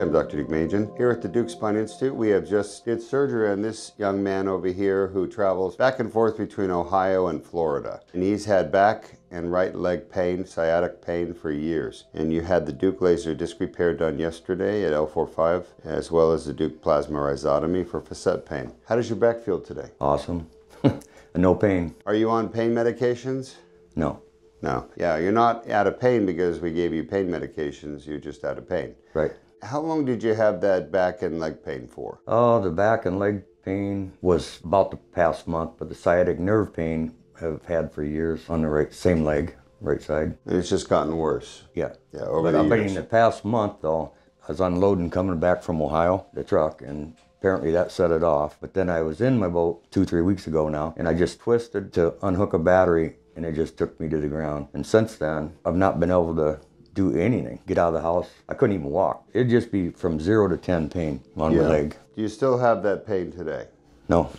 I'm Dr. Deukmedjian. Here at the Deuk Spine Institute, we have just did surgery on this young man over here who travels back and forth between Ohio and Florida. And he's had back and right leg pain, sciatic pain for years. And you had the Deuk laser disc repair done yesterday at L45, as well as the Deuk plasma rhizotomy for facet pain. How does your back feel today? Awesome. no pain. Are you on pain medications? No. No. Yeah, you're not out of pain because we gave you pain medications, you're just out of pain. Right. How long did you have that back and leg pain for? Oh, the back and leg pain was about the past month, but the sciatic nerve pain I've had for years on the right, same leg, right side. It's just gotten worse. Yeah. Yeah, over But the I mean, the past month though, I was unloading coming back from Ohio, the truck, and apparently that set it off. But then I was in my boat two, three weeks ago now, and I just twisted to unhook a battery, and it just took me to the ground. And since then, I've not been able to do anything, get out of the house. I couldn't even walk. It'd just be from zero to 10 pain on my leg. Do you still have that pain today? No,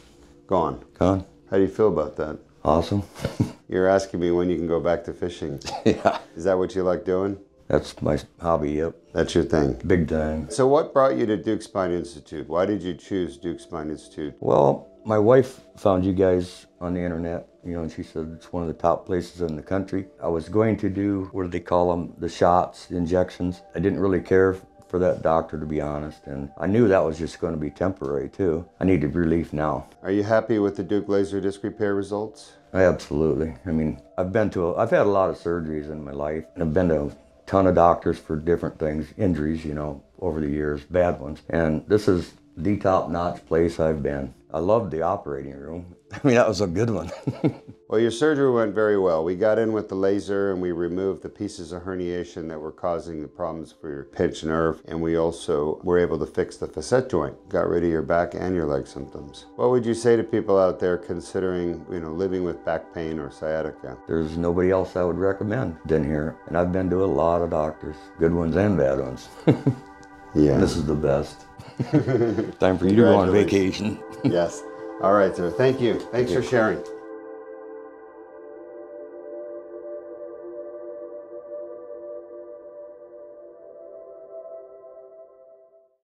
Gone. gone. How do you feel about that? Awesome. You're asking me when you can go back to fishing. yeah. Is that what you like doing? That's my hobby, yep. That's your thing. Big time. So, what brought you to Deuk Spine Institute? Why did you choose Deuk Spine Institute? Well, my wife found you guys on the internet, you know, and she said it's one of the top places in the country. I was going to do, what do they call them, the shots, the injections. I didn't really care for that doctor, to be honest, and I knew that was just going to be temporary, too. I needed relief now. Are you happy with the Deuk laser disc repair results? Absolutely. I mean, I've been to, a, I've had a lot of surgeries in my life, and I've been to a ton of doctors for different things, injuries, you know, over the years, bad ones. And this is the top-notch place I've been. I loved the operating room. I mean, that was a good one. Well, your surgery went very well. We got in with the laser and we removed the pieces of herniation that were causing the problems for your pinched nerve. And we also were able to fix the facet joint, got rid of your back and your leg symptoms. What would you say to people out there considering, you know, living with back pain or sciatica? There's nobody else I would recommend than here. And I've been to a lot of doctors, good ones and bad ones. Yeah. this is the best. Time for you to go on vacation. yes. All right, sir. Thank you. Thanks for sharing.